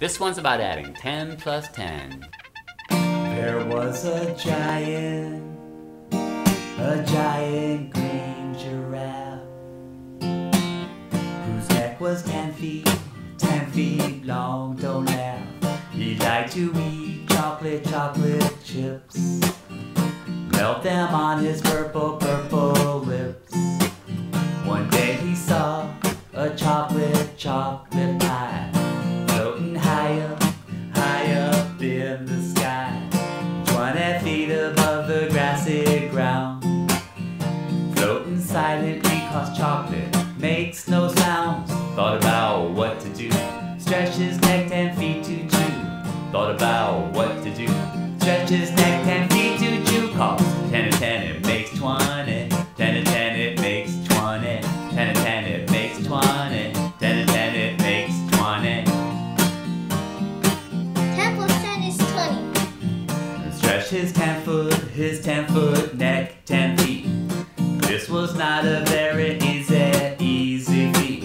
This one's about adding 10 plus 10. There was a giant, a giant green giraffe, whose neck was ten feet, ten feet long, don't laugh. He liked to eat chocolate, chocolate chips, melt them on his purple, purple lips. One day he saw a chocolate, chocolate Feet above the grassy ground. Floating silently cause chocolate makes no sounds. Thought about what to do. stretches neck ten feet to chew. Thought about what to do. stretches neck 20. Stretch his ten foot, his ten foot neck ten feet. This was not a very easy, easy feat.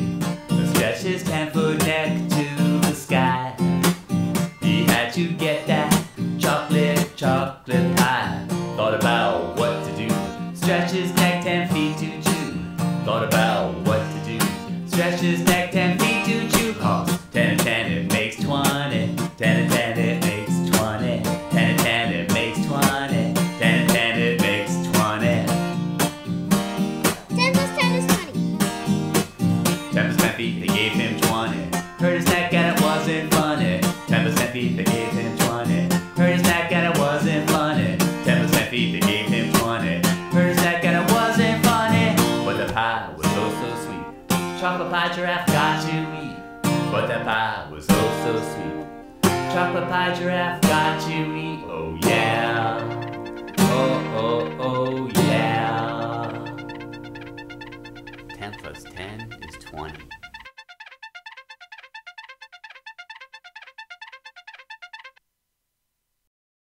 Stretch his ten foot neck to the sky. He had to get that chocolate, chocolate pie. Thought about what to do. Stretch his neck ten feet to chew. Thought about what to do. Stretch his neck ten feet to chew. Cause Chocolate pie giraffe got to eat. But that pie was oh so sweet. Chocolate pie giraffe got to eat. Oh yeah. Oh oh oh yeah. 10 plus 10 is 20.